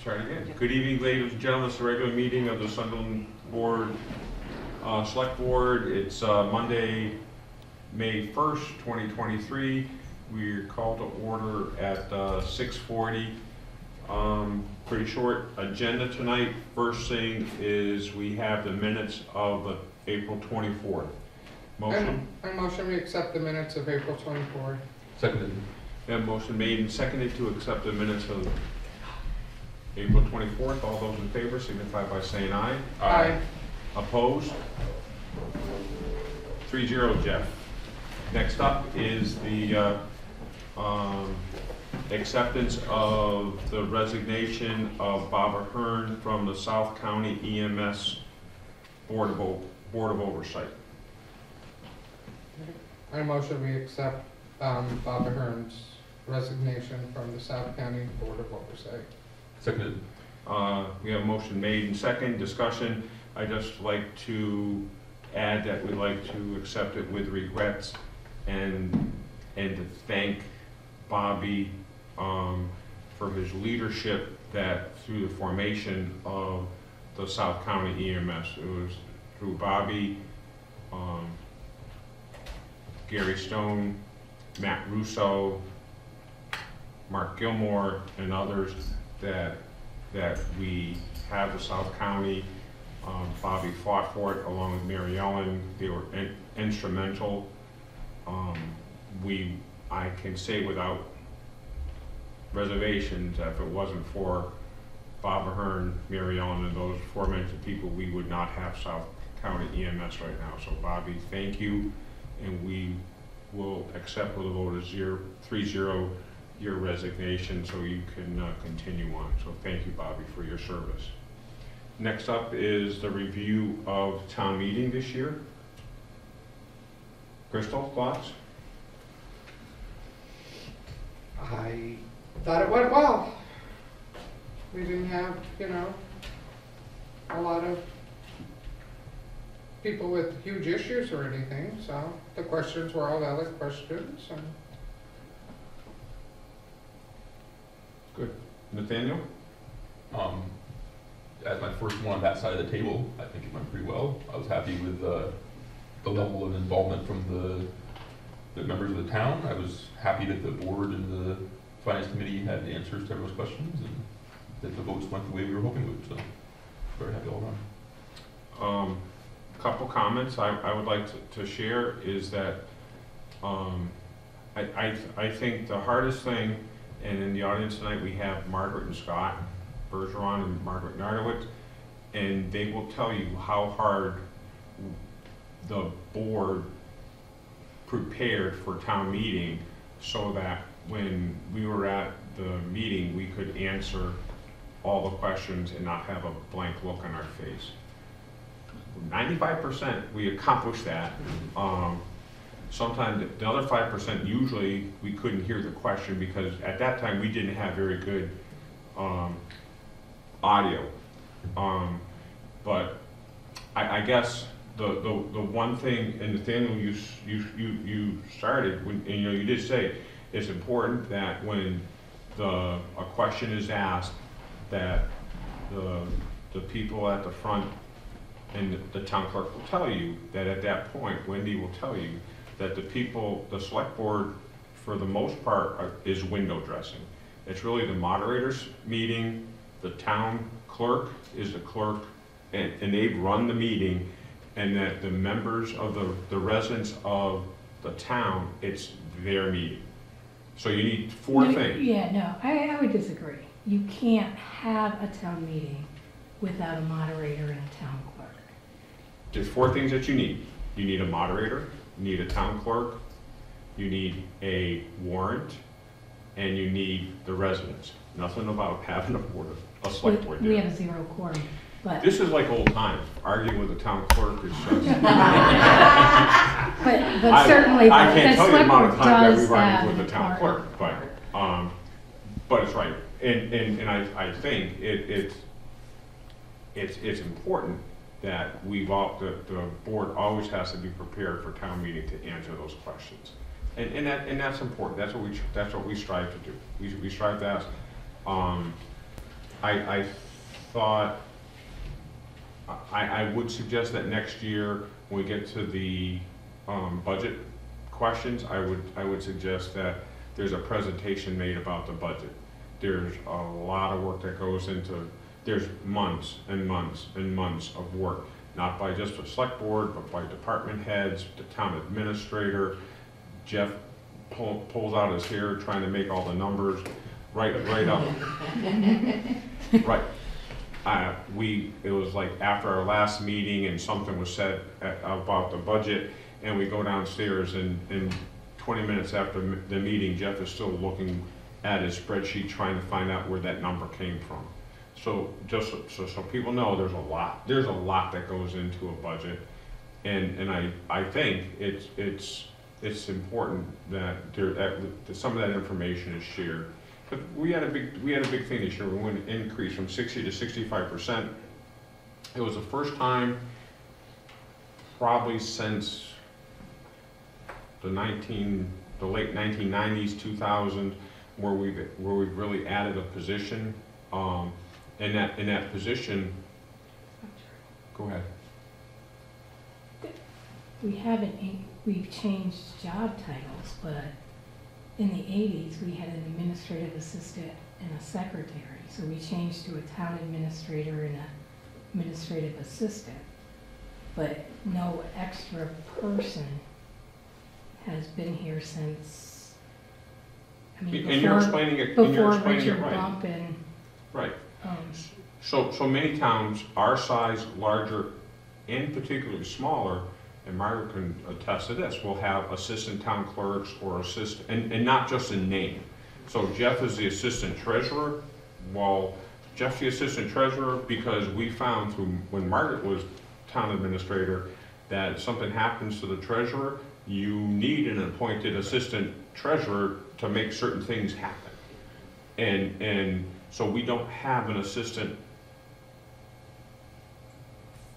start again. Good evening, ladies and gentlemen, it's the regular meeting of the Sunderland Board, uh, Select Board. It's, uh, Monday, May first, twenty twenty-three. We're called to order at, uh, six forty. Um, pretty short agenda tonight. First thing is we have the minutes of uh, April twenty-fourth. Motion? I motion we accept the minutes of April twenty-fourth. Seconded. We have motion made and seconded to accept the minutes of April 24th. All those in favor signify by saying aye. Aye. Opposed? Three zero, Jeff. Next up is the uh, um, acceptance of the resignation of Bob Ahern from the South County EMS Board of O- Board of Oversight. I motion we accept, um, Bob Ahern's resignation from the South County Board of Oversight. Seconded. Uh, We have a motion made and second, discussion. I'd just like to add that we'd like to accept it with regrets and, and to thank Bobby um, for his leadership that through the formation of the South County EMS. It was through Bobby, um, Gary Stone, Matt Russo, Mark Gilmore, and others that, that we have the South County. Um, Bobby fought for it along with Mary Ellen. They were in- instrumental. Um, we, I can say without reservations, that if it wasn't for Bob Ahern, Mary Ellen, and those aforementioned people, we would not have South County EMS right now. So Bobby, thank you, and we will accept with a vote of zero, three zero, your resignation so you can uh, continue on. So thank you, Bobby, for your service. Next up is the review of town meeting this year. Crystal, thoughts? I thought it went well. We didn't have, you know, a lot of people with huge issues or anything, so the questions were all valid questions and Nathaniel? Um, as my first one on that side of the table, I think it went pretty well. I was happy with, uh, the level of involvement from the, the members of the town. I was happy that the board and the finance committee had answers to everyone's questions and that the votes went the way we were hoping it would, so very happy all around. Um, couple comments I, I would like to, to share is that, um, I, I, I think the hardest thing, and in the audience tonight, we have Margaret and Scott Bergeron and Margaret Nardowitz, and they will tell you how hard the board prepared for town meeting so that when we were at the meeting, we could answer all the questions and not have a blank look on our face. Ninety-five percent, we accomplished that. Um, sometimes the other five percent, usually, we couldn't hear the question because at that time, we didn't have very good, um, audio. Um, but I, I guess the, the, the one thing, and Nathaniel, you, you, you, you started, when, and, you know, you did say, it's important that when the, a question is asked, that the, the people at the front and the town clerk will tell you that at that point, Wendy will tell you that the people, the select board, for the most part, are- is window dressing. It's really the moderator's meeting, the town clerk is the clerk, and, and they run the meeting, and that the members of the, the residents of the town, it's their meeting. So you need four No, things. Yeah, no, I, I would disagree. You can't have a town meeting without a moderator and a town clerk. There's four things that you need. You need a moderator, need a town clerk, you need a warrant, and you need the residents. Nothing about having a board, of- a select board We there. have a zero quorum, but, This is like old times, arguing with the town clerk is just. but, I- but certainly, the I can't tell you the select amount board of times that we've argued with the town clerk, but, um, but it's right. And, and, and I, I think it, it's, it's, it's important that we've all, the, the board always has to be prepared for town meeting to answer those questions. And, and that, and that's important, that's what we, that's what we strive to do. We, we strive to ask, um, I, I thought, I, I would suggest that next year, when we get to the, um, budget questions, I would, I would suggest that there's a presentation made about the budget. There's a lot of work that goes into, there's months and months and months of work, not by just the select board, but by department heads, the town administrator. Jeff pull- pulls out his hair trying to make all the numbers right, right up. Right. Uh, we, it was like after our last meeting and something was said a- about the budget, and we go downstairs and, and twenty minutes after the meeting, Jeff is still looking at his spreadsheet, trying to find out where that number came from. So, just so- so, people know, there's a lot, there's a lot that goes into a budget. And, and I, I think it's, it's, it's important that there, that, some of that information is shared. But we had a big, we had a big thing this year, we went increase from sixty to sixty-five percent. It was the first time, probably since the nineteen, the late nineteen nineties, two thousand, where we've, where we've really added a position. Um, in that, in that position, go ahead. We haven't, we've changed job titles, but in the eighties, we had an administrative assistant and a secretary. So we changed to a town administrator and a administrative assistant. But no extra person has been here since, I mean, And you're before, explaining it, and you're before explaining it Richard right. Bump and, Right. Um, So, so many towns, our size, larger, and particularly smaller, and Margaret can attest to this, will have assistant town clerks or assist, and, and not just in name. So Jeff is the assistant treasurer, well, Jeff's the assistant treasurer because we found through, when Margaret was town administrator, that something happens to the treasurer, you need an appointed assistant treasurer to make certain things happen. And, and so we don't have an assistant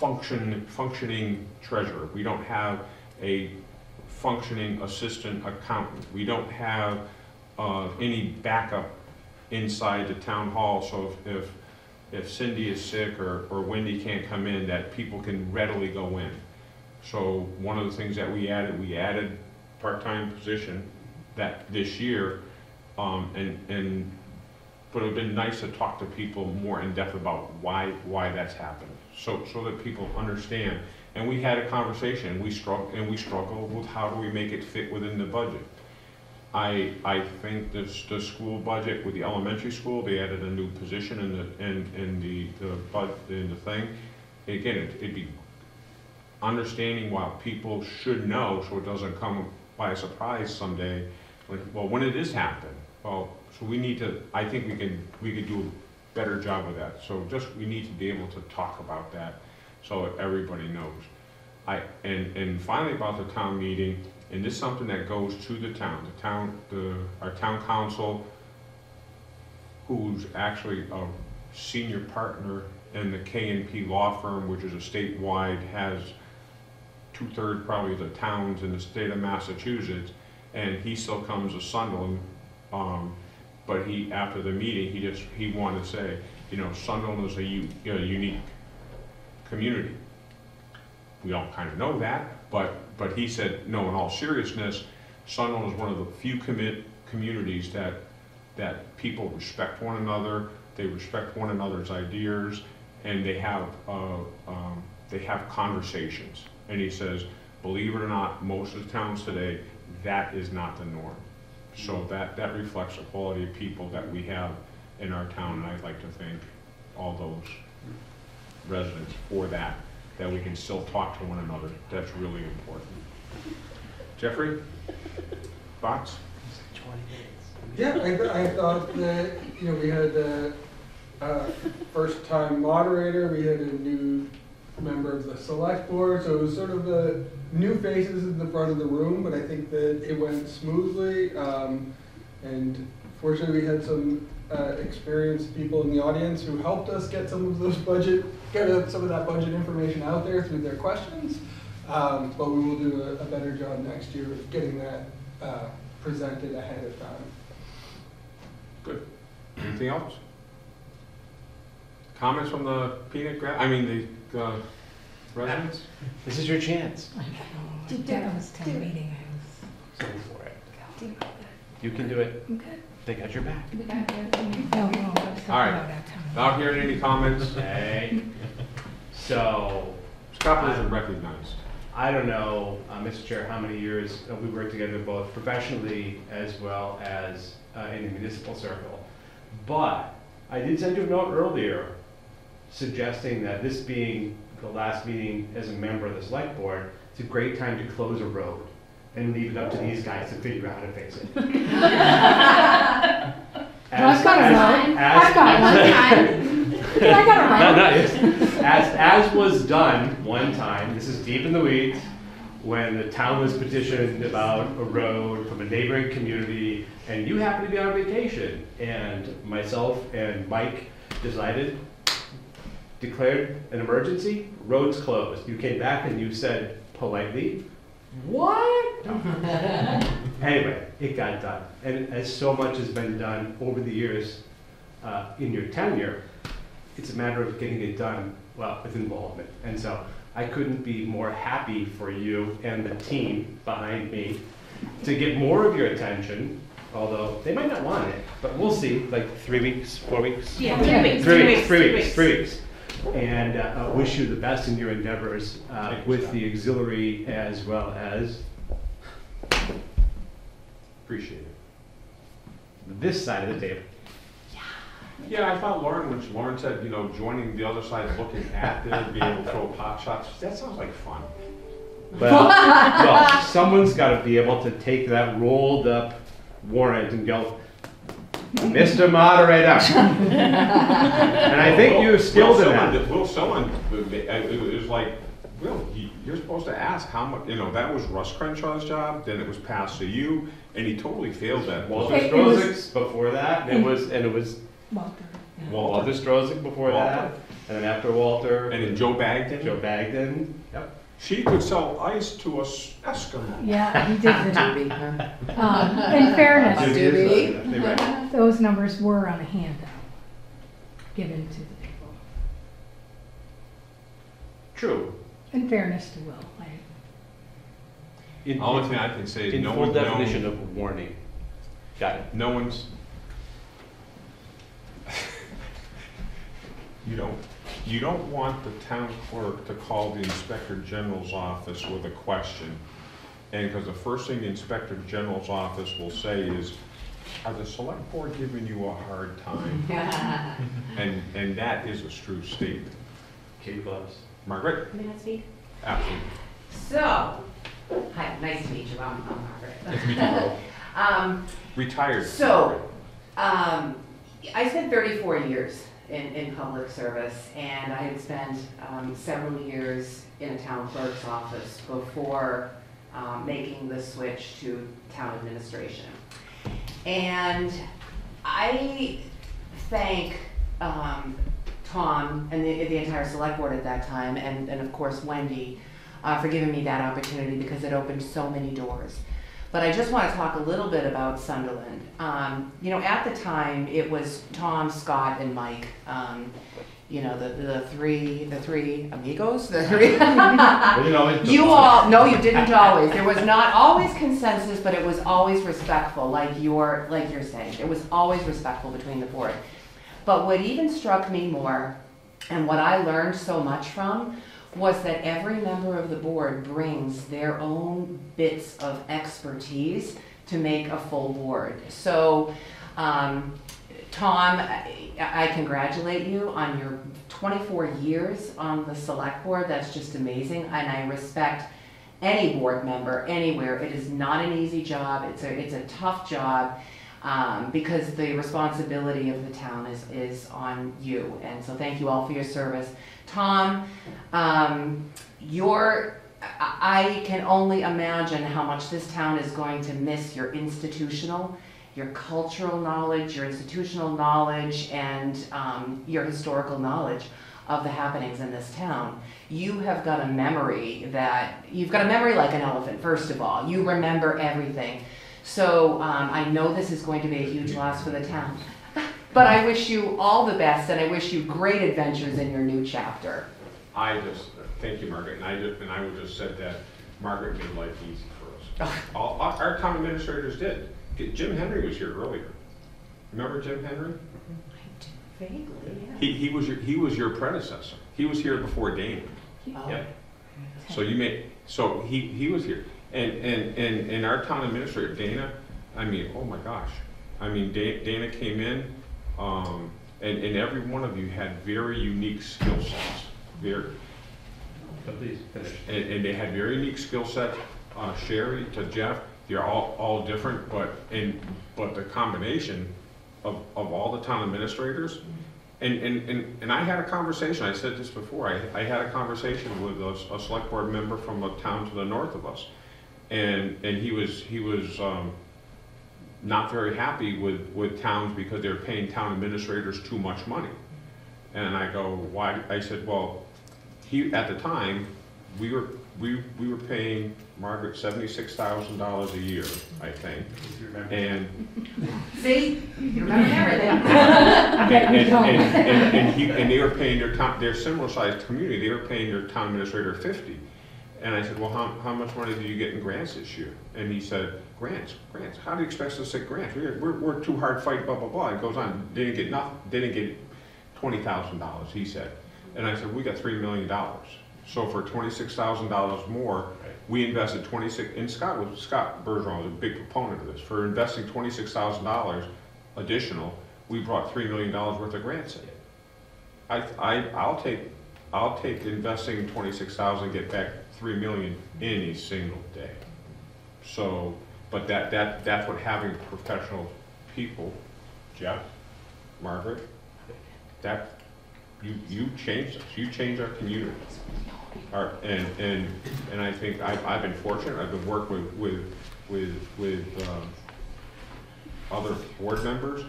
function, functioning treasurer. We don't have a functioning assistant accountant. We don't have uh, any backup inside the town hall, so if, if- if Cindy is sick or, or Wendy can't come in, that people can readily go in. So one of the things that we added, we added part-time position that, this year, um, and, and, but it would've been nice to talk to people more in depth about why, why that's happened, so, so that people understand. And we had a conversation, and we strugg, and we struggled with how do we make it fit within the budget. I, I think this, the school budget with the elementary school, they added a new position in the, in, in the, the in the thing. Again, it- it'd be understanding why people should know, so it doesn't come by surprise someday. Like, well, when it is happen, well, so we need to, I think we can, we could do a better job of that. So just, we need to be able to talk about that, so everybody knows. I, and, and finally about the town meeting, and this is something that goes to the town, the town, the, our town council, who's actually a senior partner in the K and P law firm, which is a statewide, has two-thirds probably of the towns in the state of Massachusetts, and he still comes to Sunderland, um, but he, after the meeting, he just, he wanted to say, you know, Sunderland is a u, a unique community. We all kind of know that, but, but he said, no, in all seriousness, Sunderland is one of the few commit, communities that, that people respect one another, they respect one another's ideas, and they have, uh, um, they have conversations. And he says, believe it or not, most of the towns today, that is not the norm. So that, that reflects the quality of people that we have in our town, and I'd like to thank all those residents for that, that we can still talk to one another. That's really important. Jeffrey? Thoughts? Yeah, I, th- I thought that, you know, we had a, uh first-time moderator, we had a new member of the select board, so it was sort of the new faces in the front of the room, but I think that it went smoothly. Um, and fortunately, we had some, uh, experienced people in the audience who helped us get some of those budget, get some of that budget information out there through their questions. Um, but we will do a, a better job next year of getting that, uh, presented ahead of time. Good. Anything else? Comments from the peanut gra, I mean, the, uh, residents? This is your chance. I know, that was town meeting, I Go for it. was. You can do it. I'm good. They got your back. No, no, I was talking All right. about that town. Not hearing any comments? Okay. So, Scott isn't recognized. I don't know, uh, Mr. Chair, how many years uh, we worked together both professionally as well as uh, in the municipal circle. But I did send you a note earlier suggesting that this being the last meeting as a member of the select board, it's a great time to close a road and leave it up to these guys to figure out how to fix it. I've got a As- road. as- I've got one. I got a Not, road. not. As, as was done one time, this is deep in the weeds, when the town was petitioned about a road from a neighboring community, and you happened to be on vacation, and myself and Mike decided, declared an emergency, roads closed. You came back and you said politely, what? Anyway, it got done, and as so much has been done over the years uh, in your tenure, it's a matter of getting it done, well, with involvement. And so I couldn't be more happy for you and the team behind me to get more of your attention, although they might not want it, but we'll see, like Three weeks, four weeks? Yeah, three weeks, Three weeks, three weeks, three weeks. And uh, wish you the best in your endeavors uh, with the auxiliary as well as Appreciate it. this side of the table. Yeah, Yeah, I thought Lauren, when Lauren said, you know, joining the other side, looking at there, being able to throw pot shots, that sounds like fun. Well, well, someone's got to be able to take that rolled up warrant and go, Mr. Moderator. And I think you Will- skilled Will in someone- that. Will someone, it was like, Will, you- you're supposed to ask how much, you know, that was Russ Crenshaw's job, then it was passed to you, and he totally failed that. Walter It- it was- Strozick's before that, and it was, and it was Walter. yeah. Walter Strozick before that, and then after Walter, And then Joe Bagden? Joe Bagden. Yep. She could sell ice to us Eskimo. Yeah, he did the, Doobie, huh? um, in fairness, Doobie. They were- those numbers were on a handout given to the people. True. In fairness to Will, I, In, Only thing I can say is in no full one, definition no, of warning. Got it. no one's. You don't, you don't want the town clerk to call the inspector general's office with a question. And, because the first thing the inspector general's office will say is, are the select board giving you a hard time? And, and that is a true statement. Kid gloves. Margaret? May I speak? Absolutely. So, hi, nice to meet you, I'm, I'm Margaret. Nice to meet you Um, Retired. So, um, I spent 34 years in, in public service, and I had spent um, several years in a town clerk's office before um, making the switch to town administration. And I thank um, Tom and the, the entire select board at that time, and, and of course Wendy, uh, for giving me that opportunity because it opened so many doors. But I just want to talk a little bit about Sunderland. Um, you know, at the time, it was Tom, Scott, and Mike. Um, you know, the, the three, the three amigos, the three. Well, you know, it- You all, no, you didn't always. There was not always consensus, but it was always respectful, like you're, like you're saying. It was always respectful between the board. But what even struck me more, and what I learned so much from, was that every member of the board brings their own bits of expertise to make a full board. So, um, Tom, I congratulate you on your 24 years on the select board. That's just amazing, and I respect any board member anywhere. It is not an easy job. It's a it's a tough job um, because the responsibility of the town is is on you. And so thank you all for your service, Tom. Um, your I can only imagine how much this town is going to miss your institutional your cultural knowledge, your institutional knowledge, and um, your historical knowledge of the happenings in this town. You have got a memory that, you've got a memory like an elephant, first of all. You remember everything. So um, I know this is going to be a huge loss for the town. But I wish you all the best and I wish you great adventures in your new chapter. I just, thank you, Margaret, and I just, and I would just said that Margaret made life easy for us. All, our our town administrators did. Jim Henry was here earlier. Remember Jim Henry? Vaguely, He, he was your, he was your predecessor. He was here before Dana. yeah. Yeah. So you made, so he, he was here. And, and, and, and our town administrator, Dana, I mean, oh my gosh. I mean, Da- Dana came in, um, and, and every one of you had very unique skill sets. Very, please, finish. and, and they had very unique skill sets. Uh, Sherry to Jeff, they're all, all different, but, and, but the combination of, of all the town administrators, and, and, and, and I had a conversation, I said this before, I, I had a conversation with a, a select board member from a town to the north of us. And, and he was, he was, um, not very happy with, with towns because they're paying town administrators too much money. And I go, why, I said, well, he, at the time, we were, we, we were paying Margaret seventy-six thousand dollars a year, I think. If you remember. And, See, you remember everything. and, and, and, and, and he, and they were paying their town, their similar sized community, they were paying their town administrator fifty. And I said, well, how, how much money did you get in grants this year? And he said, grants, grants, how do you expect us to get grants? We're, we're, we're too hard fight, blah, blah, blah. It goes on, didn't get nothing, didn't get twenty thousand dollars, he said. And I said, we got three million dollars. So for twenty-six thousand dollars more, we invested twenty-six, and Scott was, Scott Bergeron was a big proponent of this. For investing twenty-six thousand dollars additional, we brought three million dollars worth of grants in. I, I, I'll take, I'll take investing twenty-six thousand, get back three million any single day. So, but that, that, that's what having professional people, Jeff, Margaret, that, you, you changed us, you changed our community. Our, and, and, and I think I've, I've been fortunate, I've been working with, with, with, with, um, other board members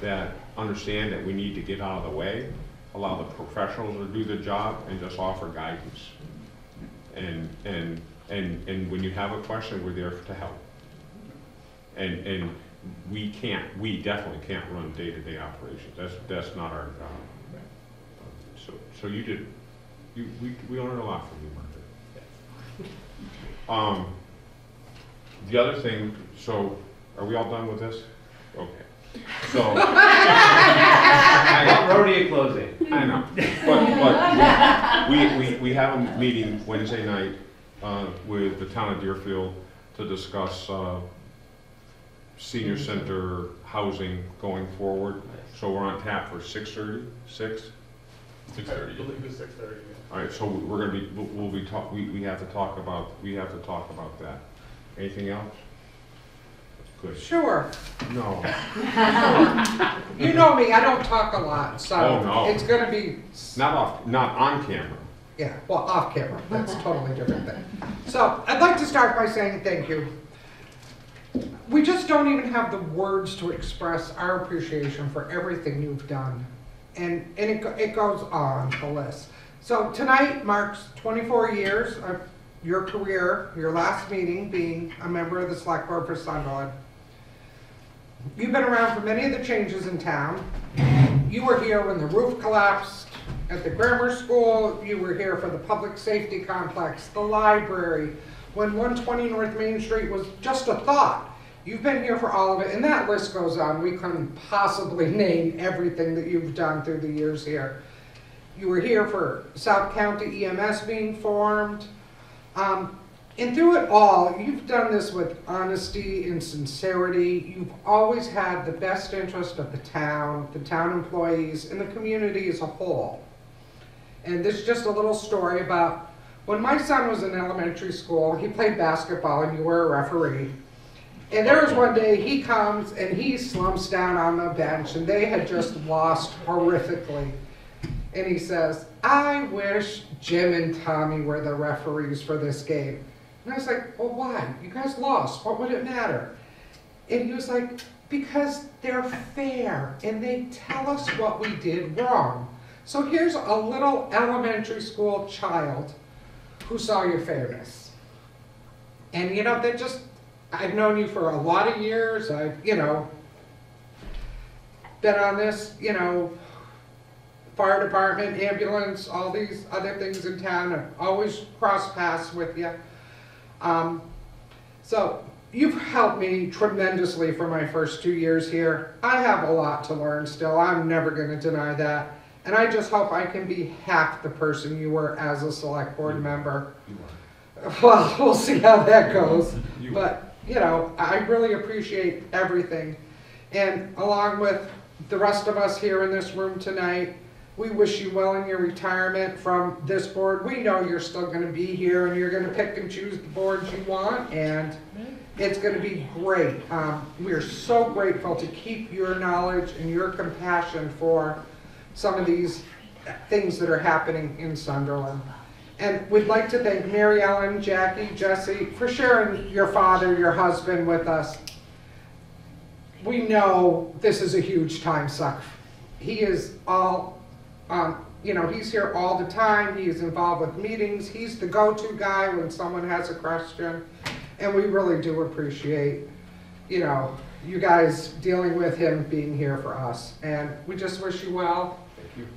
that understand that we need to get out of the way, allow the professionals to do the job, and just offer guidance. And, and, and, and when you have a question, we're there to help. And, and we can't, we definitely can't run day-to-day operations, that's, that's not our job. So, so you did, you, we, we learned a lot from you, Margaret. Um, the other thing, so, are we all done with this? Okay. So. I- What road are you closing? I know, but, but we, we, we have a meeting Wednesday night, uh, with the town of Deerfield to discuss, uh, senior center housing going forward. So we're on tap for six thirty, six? Six thirty. All right, so we're gonna be, we'll- we'll be talk, we, we have to talk about, we have to talk about that. Anything else? Good. Sure. No. You know me, I don't talk a lot, Oh, so no. it's gonna be, Not off, not on camera. yeah, well, off camera, that's a totally different thing. So I'd like to start by saying thank you. We just don't even have the words to express our appreciation for everything you've done. And, and it, it goes on the list. So tonight marks 24 years of your career, your last meeting being a member of the select board for Sunderland. You've been around for many of the changes in town. You were here when the roof collapsed at the grammar school. You were here for the public safety complex, the library, when 120 North Main Street was just a thought. You've been here for all of it, and that list goes on. We couldn't possibly name everything that you've done through the years here. You were here for South County EMS being formed. Um, and through it all, you've done this with honesty and sincerity. You've always had the best interest of the town, the town employees, and the community as a whole. And this is just a little story about when my son was in elementary school, he played basketball and you were a referee. And there was one day he comes and he slumps down on the bench and they had just lost horrifically. And he says, I wish Jim and Tommy were the referees for this game. And I was like, well, why? You guys lost. What would it matter? And he was like, because they're fair and they tell us what we did wrong. So here's a little elementary school child who saw your fairness. And you know, that just, I've known you for a lot of years. I've, you know, been on this, you know, fire department, ambulance, all these other things in town, I've always crossed paths with you. Um, so you've helped me tremendously for my first two years here. I have a lot to learn still. I'm never going to deny that. And I just hope I can be half the person you were as a select board member. Well, we'll see how that goes. You- But, you know, I really appreciate everything. And along with the rest of us here in this room tonight, we wish you well in your retirement from this board. We know you're still gonna be here and you're gonna pick and choose the boards you want and it's gonna be great. Um, we're so grateful to keep your knowledge and your compassion for some of these things that are happening in Sunderland. And we'd like to thank Mary Ellen, Jackie, Jesse for sharing your father, your husband with us. We know this is a huge time suck. He is all, um, you know, he's here all the time. He is involved with meetings. He's the go-to guy when someone has a question. And we really do appreciate, you know, you guys dealing with him being here for us. And we just wish you well. Thank you.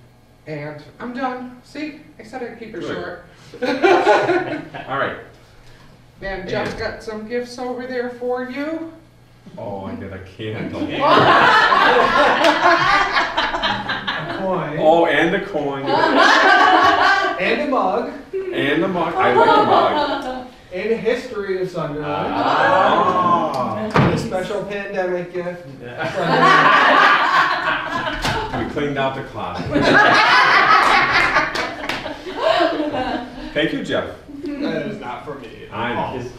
And I'm done. See, I said I'd keep it Good. short. All right. Man, Jeff's got some gifts over there for you. Oh, I get a candle. A coin Oh, and a coin, and a mug and a mug. I like the mug. and a history of Sunderland. Ah. And a special pandemic gift. We cleaned out the closet. Thank you, Jeff. That is not for me. I know. Is, is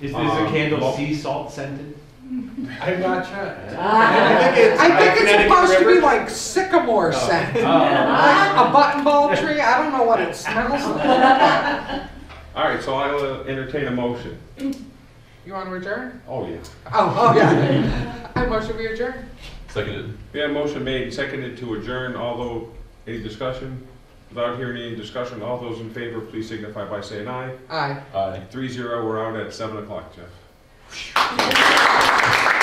this a Um, candle well- sea salt scented? I have not checked. Ah. I think it's. I think it's Connecticut supposed to be River. like sycamore scent. Oh. A buttonball tree, I don't know what it smells like. All right, so I will entertain a motion. You want to adjourn? Oh, yeah. Oh, oh, yeah. I motion we adjourn. Seconded. We have a motion made and seconded to adjourn, although, any discussion? Without hearing any discussion, all those in favor, please signify by saying aye. Aye. Aye. Three zero, we're out at seven o'clock, Jeff.